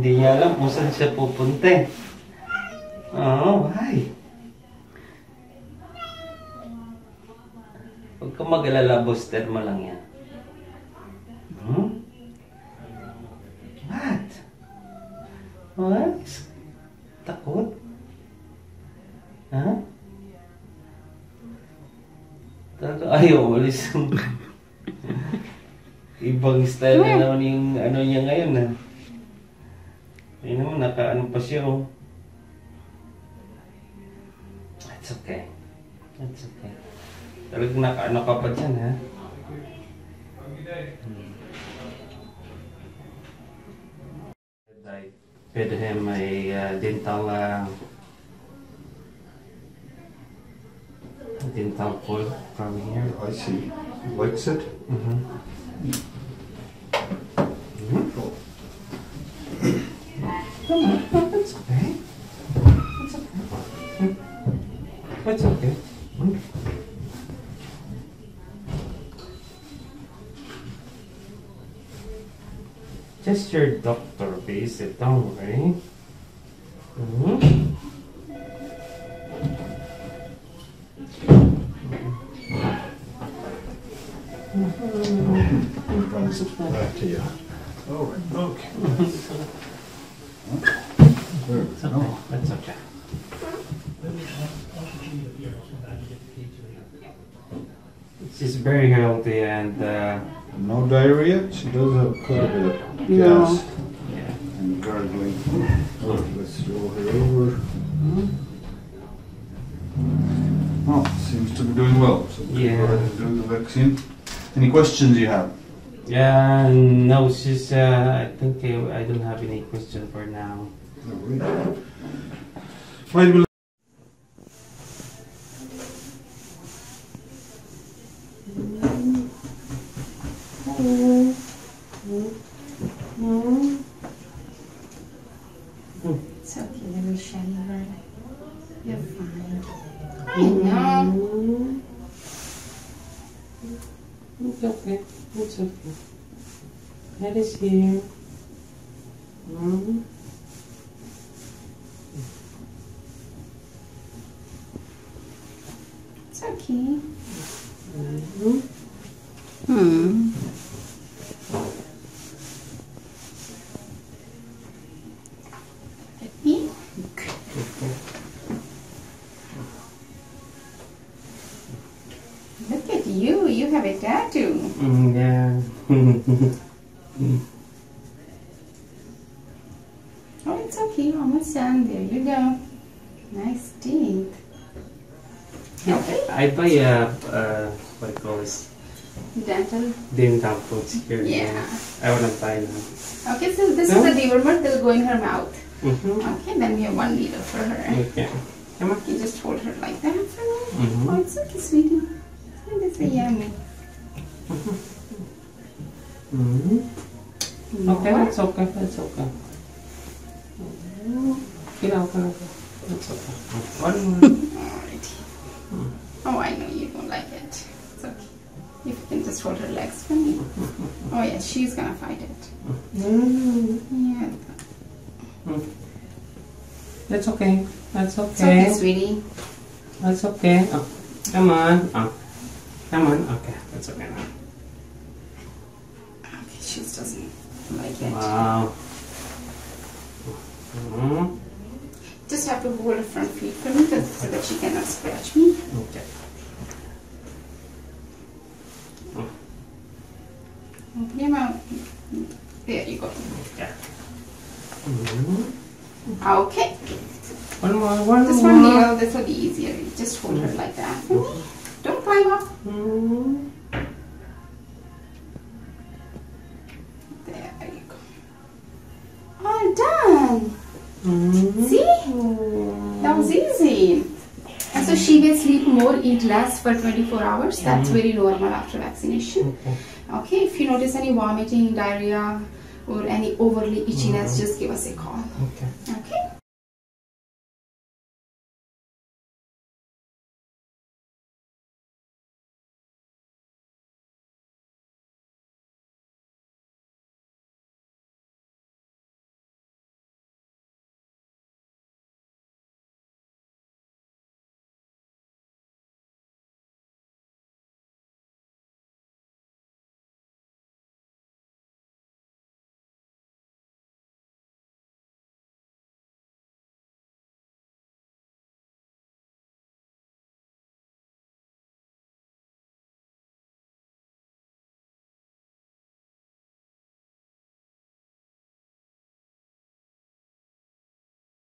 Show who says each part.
Speaker 1: Hindi niya alam kung saan siya pupunta. Oo, oh, hi. Huwag ka mag-alala, booster mo lang yan. Hmm? What? What? Takot? Ha? Talaga ayaw, umalis. Ibang style na naman yung ano niya ngayon ha. Ayun naman, nakaano pa siya oh. That's okay. That's okay. Talagang nakaano ka pa dyan ha. Hmm. I him a uh, dental uh, dental foil from here.
Speaker 2: I see. Likes it?
Speaker 1: Mm-hmm. Come on, that's okay. It's okay. That's okay. Just your doctor visit, don't worry. Mm-hmm.
Speaker 2: Runs it back to you. All right. Okay. There we
Speaker 1: It's okay. That's okay. She's very healthy and uh,
Speaker 2: No diarrhea. She does have quite a bit of
Speaker 1: No.
Speaker 2: gas
Speaker 1: yeah.
Speaker 2: and gargling. Oh, let's roll her over. Oh, seems to be doing well. So we can
Speaker 1: Yeah.
Speaker 2: go ahead and do the vaccine. Any questions you have?
Speaker 1: Yeah, no, she's. Uh, I think uh, I don't have any question for now.
Speaker 2: All right. Fine, we'll
Speaker 3: It's okay, little shiny bird. You're fine. I know.
Speaker 1: It's okay. It's okay. That is here. Mm.
Speaker 3: It's okay.
Speaker 1: Mhm.
Speaker 3: Hmm. Happy? You. Have a tattoo.
Speaker 1: Mm, yeah.
Speaker 3: Oh, it's okay. Almost done. There you go. Nice teeth. Okay.
Speaker 1: I buy a uh, what do you call this?
Speaker 3: Dental.
Speaker 1: Dental foods here.
Speaker 3: Yeah.
Speaker 1: I wanna buy now.
Speaker 3: Okay, so this
Speaker 1: No?
Speaker 3: is the dewormer. They'll go in her mouth.
Speaker 1: Mm-hmm.
Speaker 3: Okay, then we have one needle for her.
Speaker 1: Okay. Come on.
Speaker 3: You just hold her like that for me.
Speaker 1: Mhm.
Speaker 3: Oh, it's okay, sweetie. At the yummy.
Speaker 1: Mm-hmm. Okay, that's okay. That's okay. Get out, get out. That's okay. One more.
Speaker 3: Alrighty. Oh, I know you don't like it. It's okay. If you can just hold her legs for me. Oh, yeah, she's gonna fight it.
Speaker 1: Mm.
Speaker 3: Yeah.
Speaker 1: That's okay. That's
Speaker 3: It's okay,
Speaker 1: okay.
Speaker 3: sweetie.
Speaker 1: That's okay. Oh, come on. Oh, come on. Okay, that's okay now.
Speaker 3: Okay, she just doesn't like it.
Speaker 1: Wow. Mhm.
Speaker 3: Just have to hold her front feet for me so that she cannot scratch me.
Speaker 1: Okay.
Speaker 3: Open your mouth. There you go.
Speaker 1: Okay. Mhm.
Speaker 3: Okay.
Speaker 1: One more. One
Speaker 3: This
Speaker 1: more.
Speaker 3: This one needle, this will be easier. Just hold her like that me. Don't climb up.
Speaker 1: Mhm.
Speaker 3: There you go. All done.
Speaker 1: Mhm.
Speaker 3: See? That was easy. And so she will sleep more, eat less for 24 hours. That's very normal after vaccination.
Speaker 1: Okay.
Speaker 3: Okay, if you notice any vomiting, diarrhea, or any overly itchiness, just give us a call.
Speaker 1: Okay.
Speaker 3: Okay?